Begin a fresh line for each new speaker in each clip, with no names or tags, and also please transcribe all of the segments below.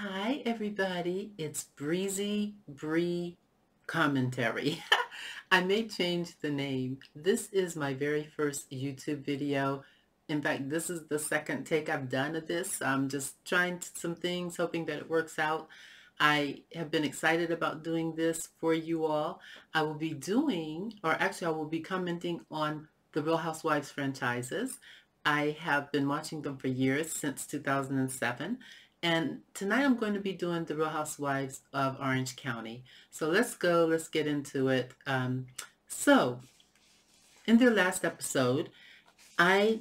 Hi everybody, it's Breezy Bree Commentary. I may change the name. This is my very first YouTube video. In fact, this is the second take I've done of this. I'm just trying some things, hoping that it works out. I have been excited about doing this for you all. I will be doing, or actually I will be commenting on the Real Housewives franchises. I have been watching them for years, since 2007. And tonight I'm going to be doing the Real Housewives of Orange County. So let's go, let's get into it. Um, so, in their last episode, I,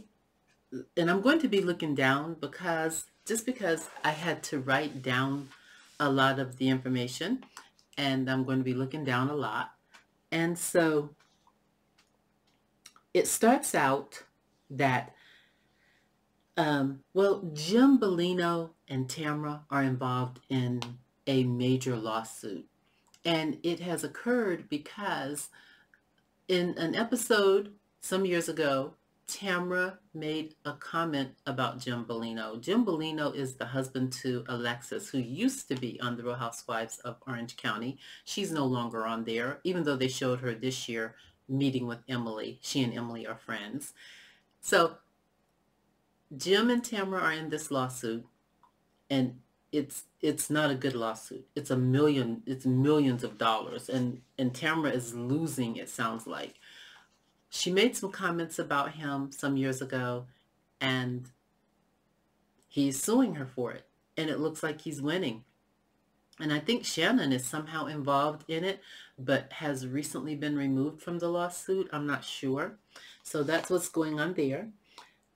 and I'm going to be looking down because, just because I had to write down a lot of the information and I'm going to be looking down a lot. And so, it starts out that um, well, Jim Bellino and Tamra are involved in a major lawsuit. And it has occurred because in an episode some years ago, Tamra made a comment about Jim Bellino. Jim Bellino is the husband to Alexis, who used to be on The Real Housewives of Orange County. She's no longer on there, even though they showed her this year meeting with Emily. She and Emily are friends. So Jim and Tamra are in this lawsuit, and it's it's not a good lawsuit. It's a million. It's millions of dollars, and and Tamra is losing. It sounds like she made some comments about him some years ago, and he's suing her for it, and it looks like he's winning. And I think Shannon is somehow involved in it, but has recently been removed from the lawsuit. I'm not sure. So that's what's going on there.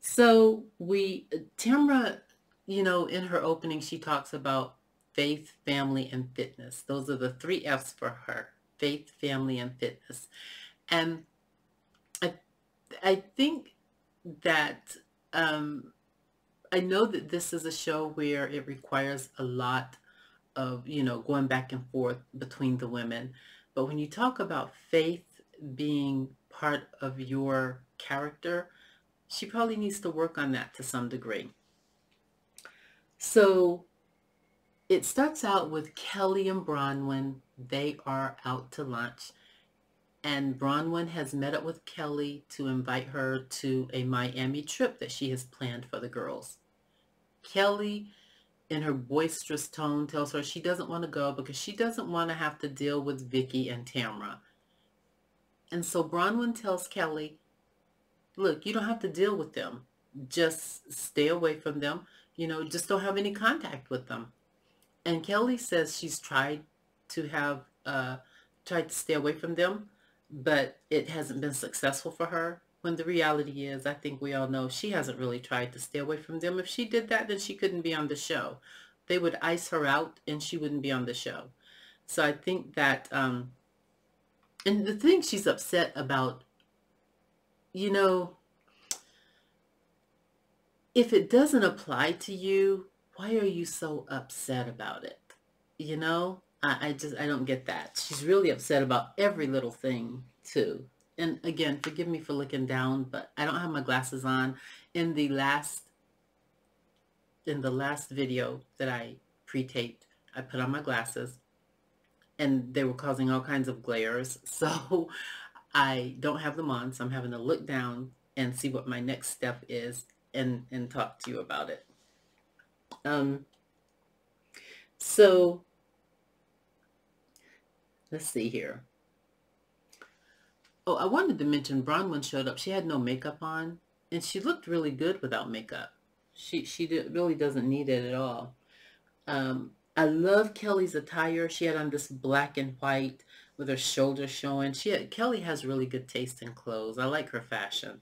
So we, Tamra, you know, in her opening, she talks about faith, family, and fitness. Those are the three F's for her, faith, family, and fitness. And I, I think that, um, I know that this is a show where it requires a lot of, you know, going back and forth between the women. But when you talk about faith being part of your character, she probably needs to work on that to some degree. So it starts out with Kelly and Braunwyn. They are out to lunch. And Braunwyn has met up with Kelly to invite her to a Miami trip that she has planned for the girls. Kelly, in her boisterous tone, tells her she doesn't want to go because she doesn't want to have to deal with Vicki and Tamra. And so Braunwyn tells Kelly look, you don't have to deal with them. Just stay away from them. You know, just don't have any contact with them. And Kelly says she's tried to have, uh, tried to stay away from them, but it hasn't been successful for her. When the reality is, I think we all know she hasn't really tried to stay away from them. If she did that, then she couldn't be on the show. They would ice her out and she wouldn't be on the show. So I think that, um, and the thing she's upset about you know, if it doesn't apply to you, why are you so upset about it? You know, I, I just, I don't get that. She's really upset about every little thing too. And again, forgive me for looking down, but I don't have my glasses on. In the last, in the last video that I pre-taped, I put on my glasses and they were causing all kinds of glares. So I don't have them on, so I'm having to look down and see what my next step is and, and talk to you about it. Um, so let's see here. Oh, I wanted to mention Braunwyn showed up. She had no makeup on, and she looked really good without makeup. She she did, really doesn't need it at all. Um, I love Kelly's attire. She had on this black and white with her shoulders showing. She Kelly has really good taste in clothes. I like her fashion.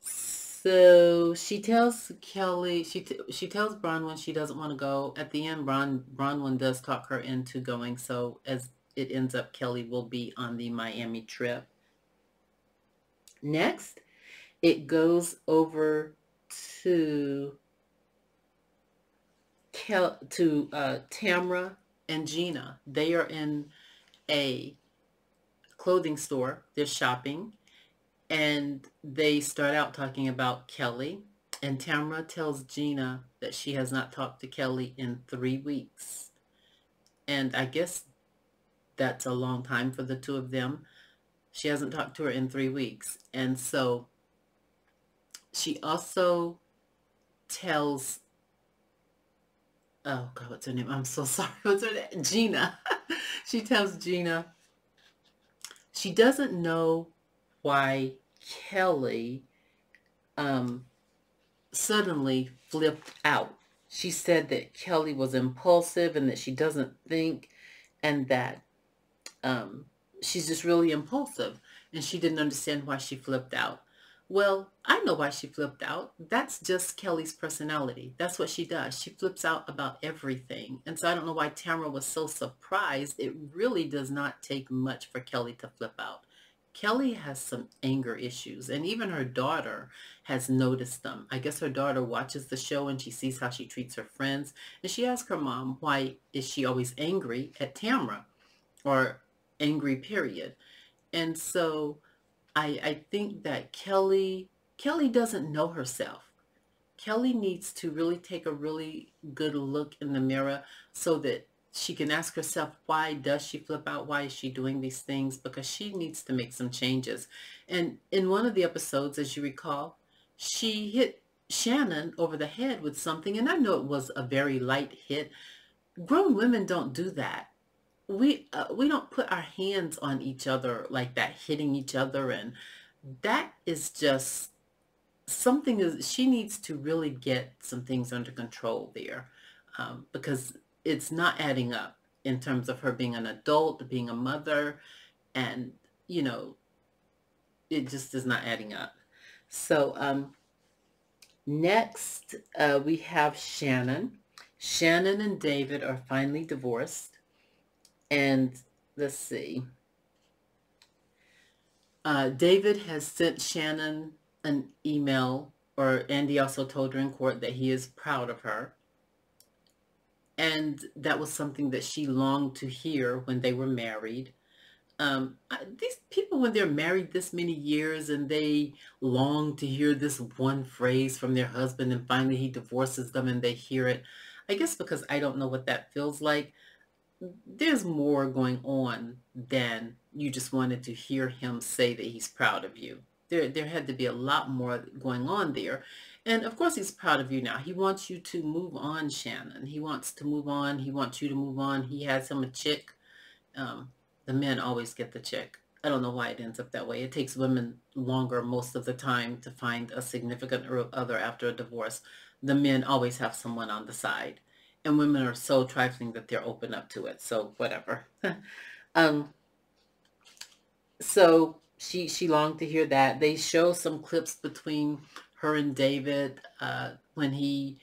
So she tells Kelly, she she tells Braunwyn she doesn't want to go. At the end, Bron Braunwyn does talk her into going. So as it ends up, Kelly will be on the Miami trip. Next, it goes over to Kel to uh, Tamra and Gina. They are in a clothing store. They're shopping. And they start out talking about Kelly. And Tamra tells Gina that she has not talked to Kelly in three weeks. And I guess that's a long time for the two of them. She hasn't talked to her in three weeks. And so she also tells, oh God, what's her name? I'm so sorry. What's her name? Gina. she tells Gina she doesn't know why Kelly um, suddenly flipped out. She said that Kelly was impulsive and that she doesn't think and that um, she's just really impulsive and she didn't understand why she flipped out. Well, I know why she flipped out. That's just Kelly's personality. That's what she does. She flips out about everything. And so I don't know why Tamara was so surprised. It really does not take much for Kelly to flip out. Kelly has some anger issues, and even her daughter has noticed them. I guess her daughter watches the show and she sees how she treats her friends, and she asks her mom, why is she always angry at Tamra, or angry, period. And so I, I think that Kelly, Kelly doesn't know herself. Kelly needs to really take a really good look in the mirror so that she can ask herself, why does she flip out? Why is she doing these things? Because she needs to make some changes. And in one of the episodes, as you recall, she hit Shannon over the head with something. And I know it was a very light hit. Grown women don't do that. We, uh, we don't put our hands on each other like that, hitting each other. And that is just something is she needs to really get some things under control there um, because it's not adding up in terms of her being an adult, being a mother, and, you know, it just is not adding up. So um, next uh, we have Shannon. Shannon and David are finally divorced. And let's see. Uh, David has sent Shannon an email, or Andy also told her in court that he is proud of her. And that was something that she longed to hear when they were married. Um, these people, when they're married this many years and they long to hear this one phrase from their husband and finally he divorces them and they hear it, I guess because I don't know what that feels like, there's more going on than you just wanted to hear him say that he's proud of you. There, there had to be a lot more going on there. And of course, he's proud of you now. He wants you to move on, Shannon. He wants to move on. He wants you to move on. He has him a chick. Um, the men always get the chick. I don't know why it ends up that way. It takes women longer most of the time to find a significant other after a divorce. The men always have someone on the side. And women are so trifling that they're open up to it. So whatever. um, so she she longed to hear that. They show some clips between her and David uh, when he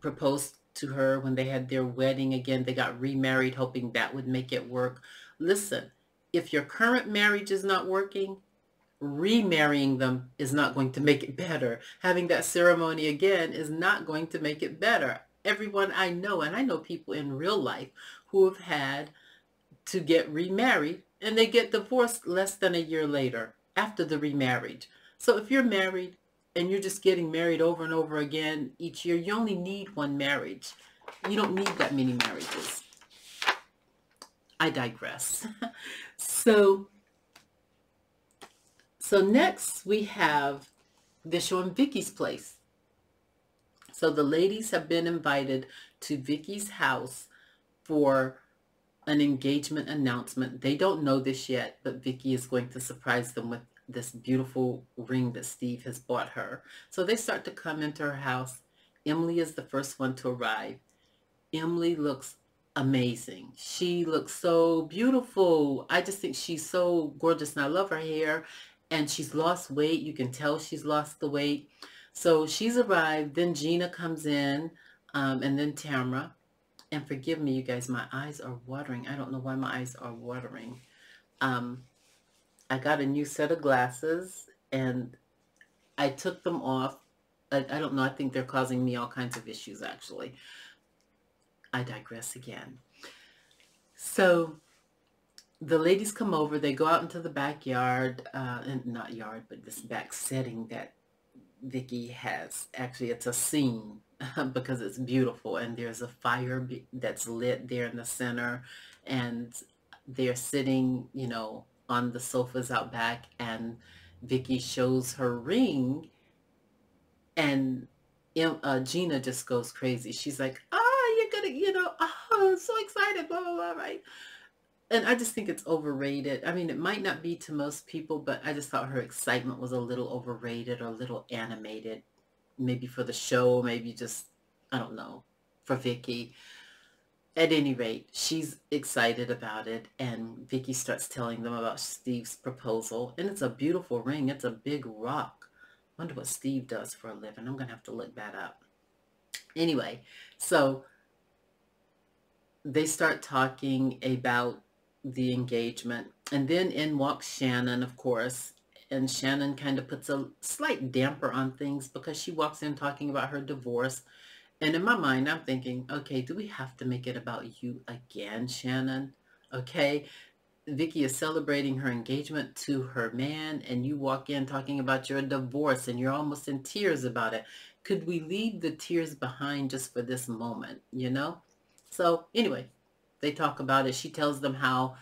proposed to her when they had their wedding again they got remarried hoping that would make it work listen if your current marriage is not working remarrying them is not going to make it better having that ceremony again is not going to make it better everyone i know and i know people in real life who have had to get remarried and they get divorced less than a year later after the remarriage so if you're married and you're just getting married over and over again each year, you only need one marriage. You don't need that many marriages. I digress. so, so next we have they're showing Vicki's place. So the ladies have been invited to Vicki's house for an engagement announcement. They don't know this yet, but Vicki is going to surprise them with this beautiful ring that Steve has bought her. So they start to come into her house. Emily is the first one to arrive. Emily looks amazing. She looks so beautiful. I just think she's so gorgeous and I love her hair and she's lost weight. You can tell she's lost the weight. So she's arrived. Then Gina comes in um, and then Tamra. And forgive me, you guys, my eyes are watering. I don't know why my eyes are watering. Um, I got a new set of glasses and I took them off. I, I don't know. I think they're causing me all kinds of issues, actually. I digress again. So the ladies come over. They go out into the backyard, uh, and not yard, but this back setting that Vicki has. Actually, it's a scene because it's beautiful and there's a fire that's lit there in the center and they're sitting, you know, on the sofas out back and Vicki shows her ring and uh, Gina just goes crazy. She's like, oh, you're gonna, you know, oh, I'm so excited, blah, blah, blah, right? And I just think it's overrated. I mean, it might not be to most people, but I just thought her excitement was a little overrated or a little animated. Maybe for the show, maybe just, I don't know, for Vicki. At any rate, she's excited about it, and Vicki starts telling them about Steve's proposal, and it's a beautiful ring. It's a big rock. I Wonder what Steve does for a living. I'm gonna have to look that up. Anyway, so they start talking about the engagement, and then in walks Shannon, of course, and Shannon kind of puts a slight damper on things because she walks in talking about her divorce and in my mind, I'm thinking, okay, do we have to make it about you again, Shannon? Okay. Vicki is celebrating her engagement to her man and you walk in talking about your divorce and you're almost in tears about it. Could we leave the tears behind just for this moment, you know? So anyway, they talk about it. She tells them how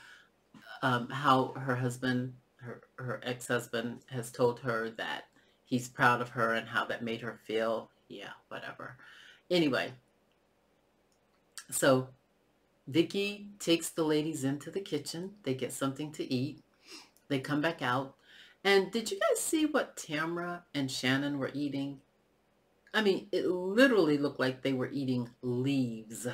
um, how her husband, her, her ex-husband has told her that he's proud of her and how that made her feel. Yeah, whatever. Anyway, so Vicki takes the ladies into the kitchen. They get something to eat. They come back out. And did you guys see what Tamra and Shannon were eating? I mean, it literally looked like they were eating leaves.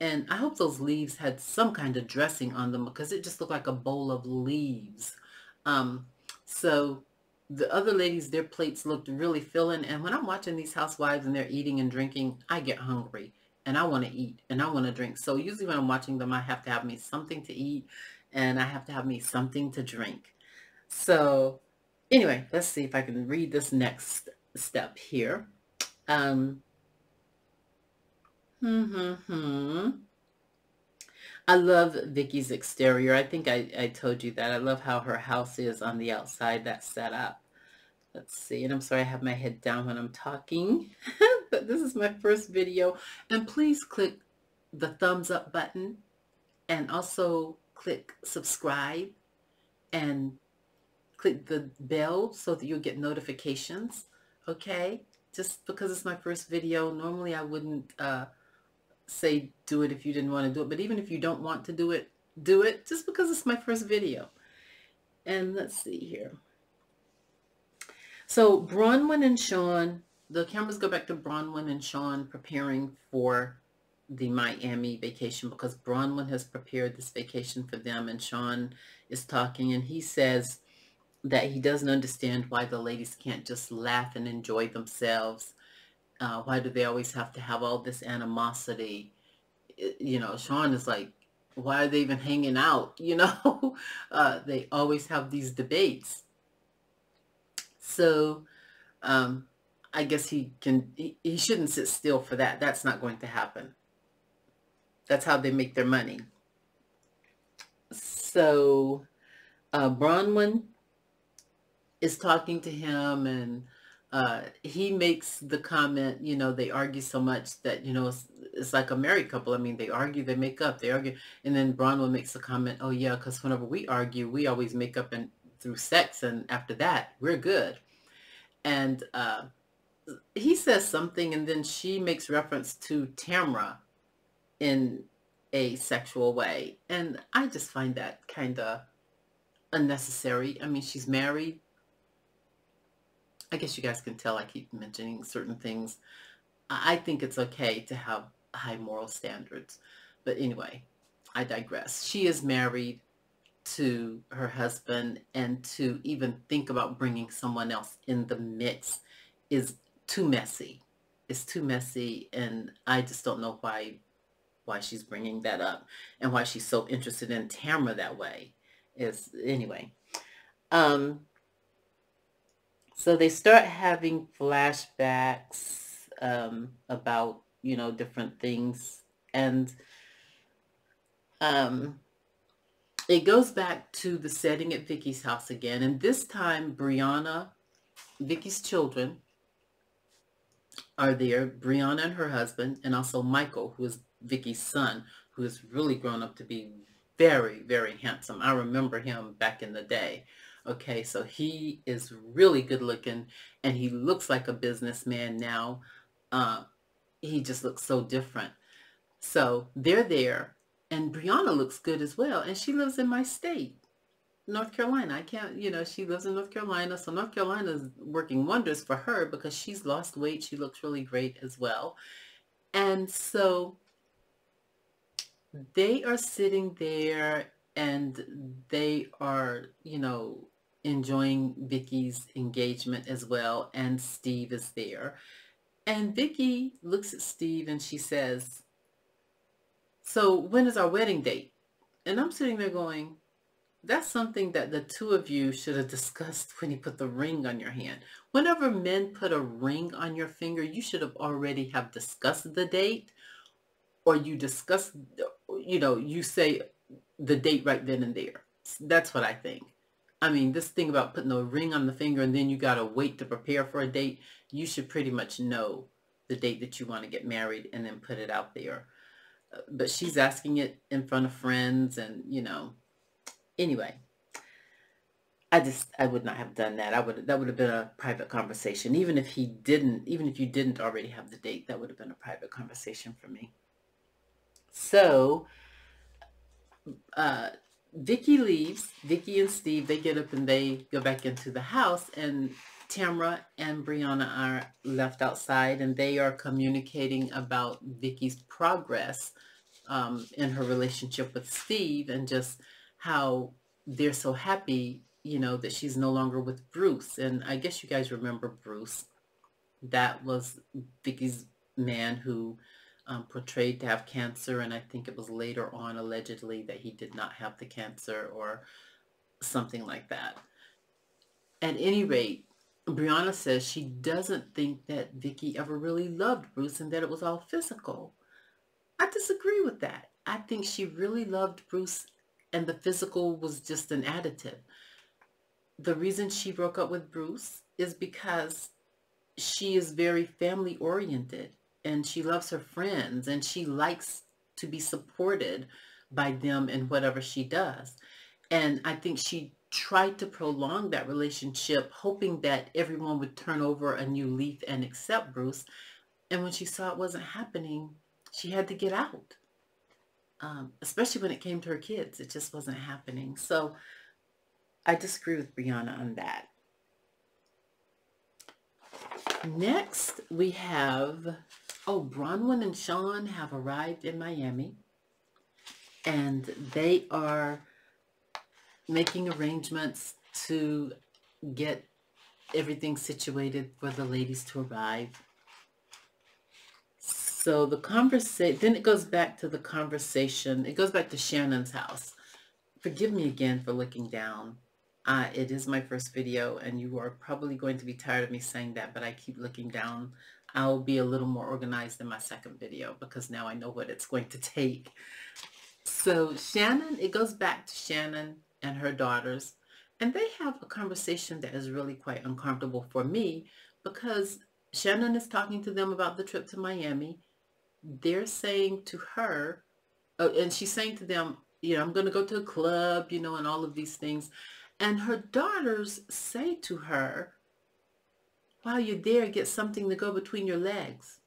And I hope those leaves had some kind of dressing on them because it just looked like a bowl of leaves. Um, so the other ladies, their plates looked really filling. And when I'm watching these housewives and they're eating and drinking, I get hungry and I want to eat and I want to drink. So usually when I'm watching them, I have to have me something to eat and I have to have me something to drink. So anyway, let's see if I can read this next step here. Um, hmm, hmm. I love Vicki's exterior. I think I, I told you that. I love how her house is on the outside, that set up. Let's see. And I'm sorry I have my head down when I'm talking. but this is my first video. And please click the thumbs up button and also click subscribe and click the bell so that you'll get notifications. Okay? Just because it's my first video, normally I wouldn't... Uh, say do it if you didn't want to do it. But even if you don't want to do it, do it just because it's my first video. And let's see here. So Braunwyn and Sean, the cameras go back to Braunwyn and Sean preparing for the Miami vacation because Braunwyn has prepared this vacation for them and Sean is talking and he says that he doesn't understand why the ladies can't just laugh and enjoy themselves uh, why do they always have to have all this animosity? You know, Sean is like, why are they even hanging out? You know, uh, they always have these debates. So um, I guess he can, he, he shouldn't sit still for that. That's not going to happen. That's how they make their money. So uh, Braunwyn is talking to him and uh, he makes the comment, you know, they argue so much that, you know, it's, it's, like a married couple. I mean, they argue, they make up, they argue. And then Braunwyn makes a comment, oh, yeah, because whenever we argue, we always make up and through sex. And after that, we're good. And uh, he says something, and then she makes reference to Tamra in a sexual way. And I just find that kind of unnecessary. I mean, she's married I guess you guys can tell I keep mentioning certain things. I think it's okay to have high moral standards. But anyway, I digress. She is married to her husband and to even think about bringing someone else in the mix is too messy. It's too messy and I just don't know why why she's bringing that up and why she's so interested in Tamra that way. Is anyway. Um so they start having flashbacks um, about, you know, different things. And um, it goes back to the setting at Vicki's house again. And this time, Briana Vicki's children are there, Briana and her husband, and also Michael, who is Vicki's son, who has really grown up to be very, very handsome. I remember him back in the day. Okay, so he is really good looking and he looks like a businessman now. Uh, he just looks so different. So they're there and Briana looks good as well. And she lives in my state, North Carolina. I can't, you know, she lives in North Carolina. So North Carolina is working wonders for her because she's lost weight. She looks really great as well. And so they are sitting there and they are, you know, enjoying Vicki's engagement as well. And Steve is there. And Vicki looks at Steve and she says, so when is our wedding date? And I'm sitting there going, that's something that the two of you should have discussed when you put the ring on your hand. Whenever men put a ring on your finger, you should have already have discussed the date or you discuss, you know, you say the date right then and there. That's what I think. I mean, this thing about putting a ring on the finger and then you got to wait to prepare for a date, you should pretty much know the date that you want to get married and then put it out there. Uh, but she's asking it in front of friends and, you know, anyway. I just I would not have done that. I would that would have been a private conversation. Even if he didn't, even if you didn't already have the date, that would have been a private conversation for me. So uh, Vicki leaves. Vicki and Steve, they get up and they go back into the house and Tamra and Briana are left outside and they are communicating about Vicki's progress um, in her relationship with Steve and just how they're so happy, you know, that she's no longer with Bruce. And I guess you guys remember Bruce. That was Vicki's man who um, portrayed to have cancer, and I think it was later on allegedly that he did not have the cancer or something like that. At any rate, Briana says she doesn't think that Vicki ever really loved Bruce and that it was all physical. I disagree with that. I think she really loved Bruce and the physical was just an additive. The reason she broke up with Bruce is because she is very family oriented and she loves her friends and she likes to be supported by them in whatever she does. And I think she tried to prolong that relationship, hoping that everyone would turn over a new leaf and accept Bruce. And when she saw it wasn't happening, she had to get out. Um, especially when it came to her kids. It just wasn't happening. So I disagree with Briana on that. Next, we have Oh, Braunwyn and Sean have arrived in Miami and they are making arrangements to get everything situated for the ladies to arrive. So the conversation, then it goes back to the conversation. It goes back to Shannon's house. Forgive me again for looking down. Uh, it is my first video and you are probably going to be tired of me saying that, but I keep looking down I'll be a little more organized in my second video because now I know what it's going to take. So Shannon, it goes back to Shannon and her daughters, and they have a conversation that is really quite uncomfortable for me because Shannon is talking to them about the trip to Miami. They're saying to her, uh, and she's saying to them, you know, I'm going to go to a club, you know, and all of these things. And her daughters say to her, while you're there, get something to go between your legs.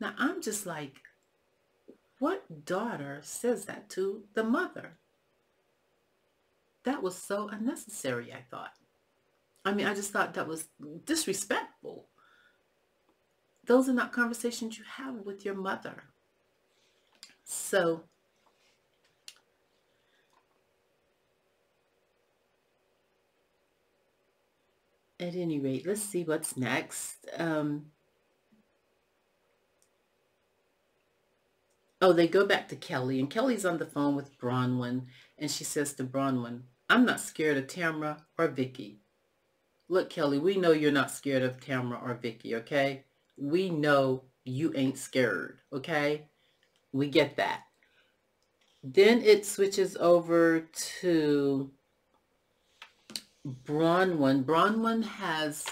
Now, I'm just like, what daughter says that to the mother? That was so unnecessary, I thought. I mean, I just thought that was disrespectful. Those are not conversations you have with your mother. So at any rate, let's see what's next. Um, oh, they go back to Kelly, and Kelly's on the phone with Braunwyn, and she says to Braunwyn, I'm not scared of Tamra or Vicki. Look, Kelly, we know you're not scared of Tamra or Vicki, okay? We know you ain't scared, okay? We get that. Then it switches over to Braunwyn, Braunwyn has,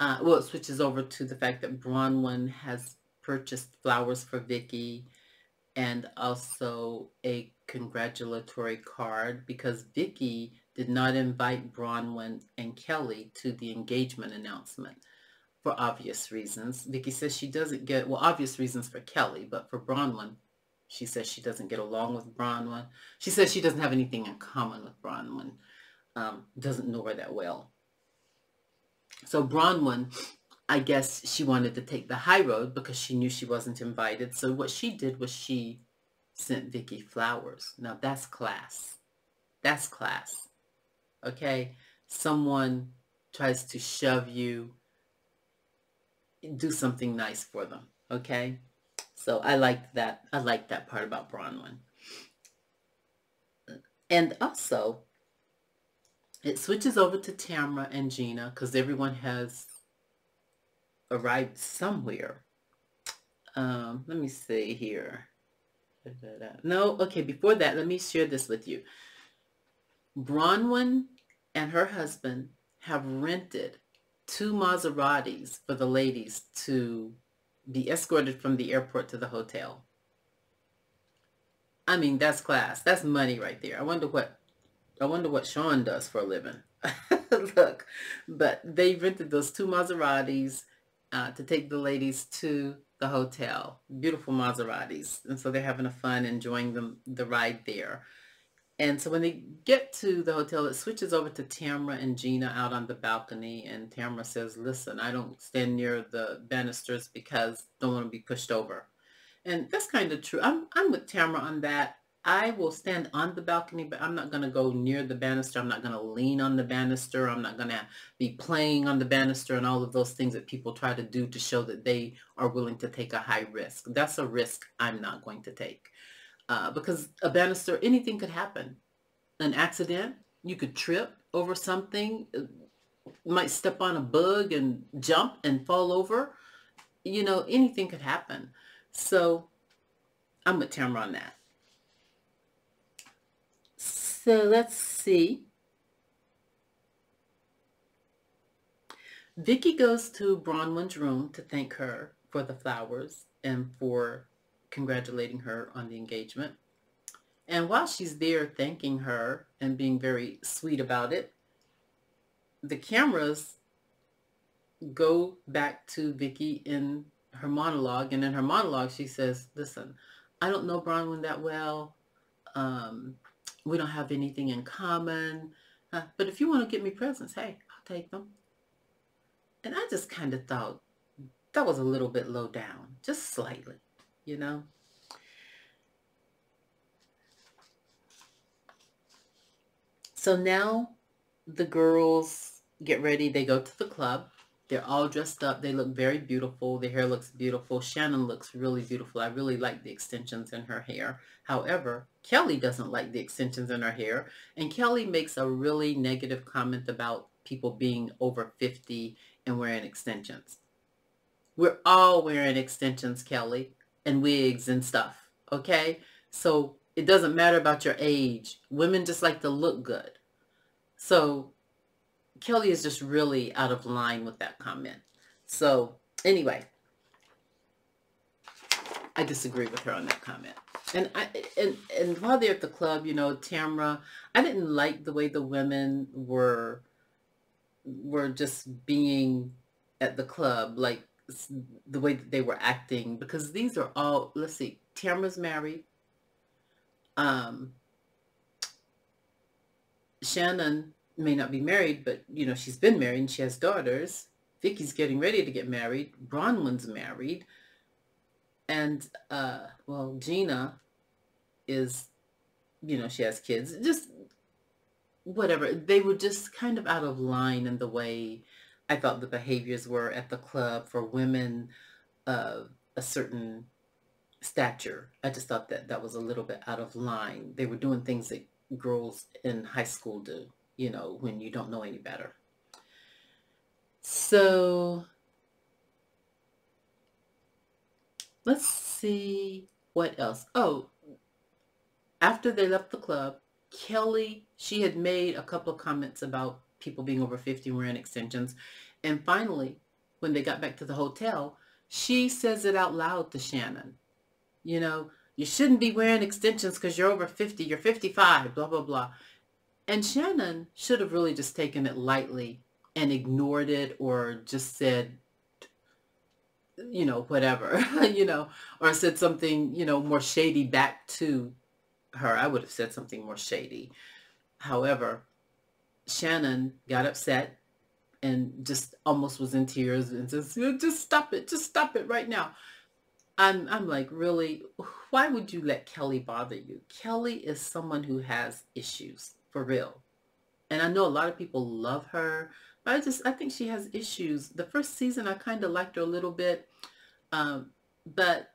uh, well, it switches over to the fact that Braunwyn has purchased flowers for Vicki and also a congratulatory card because Vicki did not invite Braunwyn and Kelly to the engagement announcement for obvious reasons. Vicki says she doesn't get, well, obvious reasons for Kelly, but for Braunwyn, she says she doesn't get along with Braunwyn. She says she doesn't have anything in common with Braunwyn. Um, doesn't know her that well. So Braunwyn I guess she wanted to take the high road because she knew she wasn't invited. So what she did was she sent Vicki flowers. Now that's class. That's class. Okay? Someone tries to shove you, do something nice for them. Okay? So I liked that. I liked that part about Braunwyn. And also, it switches over to Tamra and Gina because everyone has arrived somewhere. Um, let me see here. No, okay, before that, let me share this with you. Braunwyn and her husband have rented two Maseratis for the ladies to be escorted from the airport to the hotel. I mean, that's class. That's money right there. I wonder what I wonder what Sean does for a living. Look, but they rented those two Maseratis uh, to take the ladies to the hotel. Beautiful Maseratis. And so they're having a fun, enjoying the, the ride there. And so when they get to the hotel, it switches over to Tamra and Gina out on the balcony. And Tamra says, listen, I don't stand near the banisters because don't want to be pushed over. And that's kind of true. I'm, I'm with Tamra on that. I will stand on the balcony, but I'm not going to go near the banister. I'm not going to lean on the banister. I'm not going to be playing on the banister and all of those things that people try to do to show that they are willing to take a high risk. That's a risk I'm not going to take. Uh, because a banister, anything could happen. An accident, you could trip over something, uh, might step on a bug and jump and fall over. You know, anything could happen. So I'm with Tamara on that. So let's see. Vicki goes to Braunwyn's room to thank her for the flowers and for congratulating her on the engagement. And while she's there thanking her and being very sweet about it, the cameras go back to Vicki in her monologue. And in her monologue, she says, listen, I don't know Braunwyn that well. Um, we don't have anything in common. Uh, but if you want to get me presents, hey, I'll take them. And I just kind of thought that was a little bit low down, just slightly, you know. So now the girls get ready. They go to the club. They're all dressed up. They look very beautiful. Their hair looks beautiful. Shannon looks really beautiful. I really like the extensions in her hair. However, Kelly doesn't like the extensions in her hair. And Kelly makes a really negative comment about people being over 50 and wearing extensions. We're all wearing extensions, Kelly, and wigs and stuff. Okay? So it doesn't matter about your age. Women just like to look good. So Kelly is just really out of line with that comment. So anyway, I disagree with her on that comment. And I and and while they're at the club, you know, Tamra, I didn't like the way the women were were just being at the club, like the way that they were acting, because these are all. Let's see, Tamra's married. Um, Shannon may not be married, but you know, she's been married and she has daughters. Vicki's getting ready to get married. Braunwyn's married. And uh well, Gina is you know, she has kids. Just whatever. They were just kind of out of line in the way I thought the behaviors were at the club for women of a certain stature. I just thought that that was a little bit out of line. They were doing things that girls in high school do you know, when you don't know any better. So let's see what else. Oh, after they left the club, Kelly, she had made a couple of comments about people being over 50 wearing extensions. And finally, when they got back to the hotel, she says it out loud to Shannon. You know, you shouldn't be wearing extensions because you're over 50, you're 55, blah, blah, blah. And Shannon should have really just taken it lightly and ignored it or just said, you know, whatever, you know, or said something, you know, more shady back to her. I would have said something more shady. However, Shannon got upset and just almost was in tears and says, just stop it. Just stop it right now. I'm, I'm like, really, why would you let Kelly bother you? Kelly is someone who has issues for real. And I know a lot of people love her, I just, I think she has issues. The first season, I kind of liked her a little bit. Um, but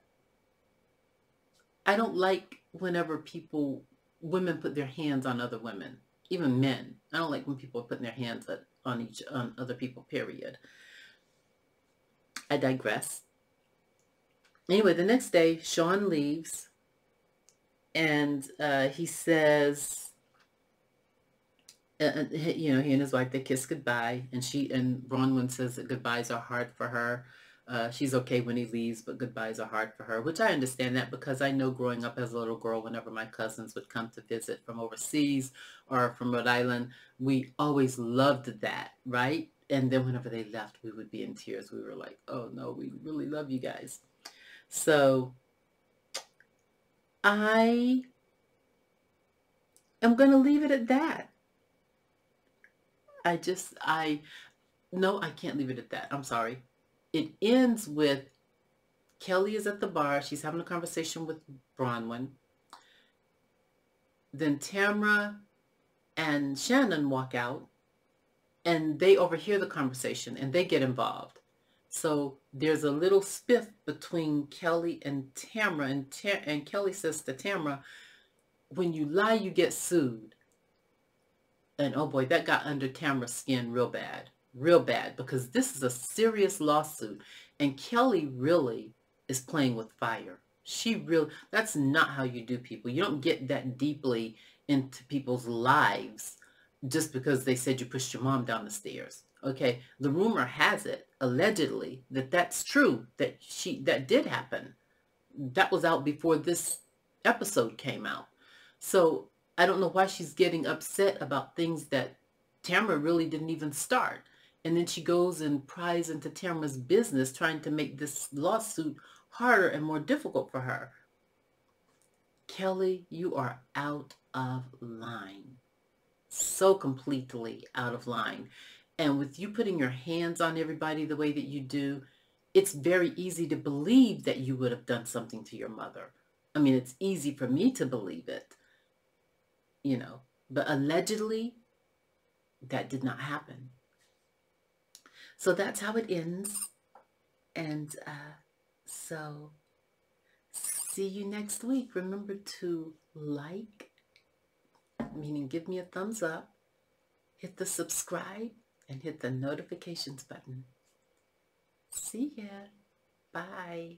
I don't like whenever people, women put their hands on other women, even men. I don't like when people are putting their hands on each, on other people, period. I digress. Anyway, the next day, Sean leaves and uh, he says, uh you know, he and his wife, they kiss goodbye. And she, and Braunwyn says that goodbyes are hard for her. Uh, she's okay when he leaves, but goodbyes are hard for her, which I understand that because I know growing up as a little girl, whenever my cousins would come to visit from overseas or from Rhode Island, we always loved that, right? And then whenever they left, we would be in tears. We were like, oh no, we really love you guys. So I am going to leave it at that. I just, I, no, I can't leave it at that. I'm sorry it ends with Kelly is at the bar. She's having a conversation with Braunwyn. Then Tamra and Shannon walk out and they overhear the conversation and they get involved. So there's a little spiff between Kelly and Tamra and, Ta- and Kelly says to Tamra, when you lie, you get sued. And oh boy, that got under Tamra's skin real bad real bad because this is a serious lawsuit and Kelly really is playing with fire. She really, that's not how you do people. You don't get that deeply into people's lives just because they said you pushed your mom down the stairs. Okay, the rumor has it, allegedly, that that's true, that she, that did happen. That was out before this episode came out. So I don't know why she's getting upset about things that Tamara really didn't even start. And then she goes and pries into Tamara's business, trying to make this lawsuit harder and more difficult for her. Kelly, you are out of line. So completely out of line. And with you putting your hands on everybody the way that you do, it's very easy to believe that you would have done something to your mother. I mean, it's easy for me to believe it, you know, but allegedly that did not happen. So that's how it ends. And uh, so see you next week. Remember to like, meaning give me a thumbs up, hit the subscribe, and hit the notifications button. See ya. Bye.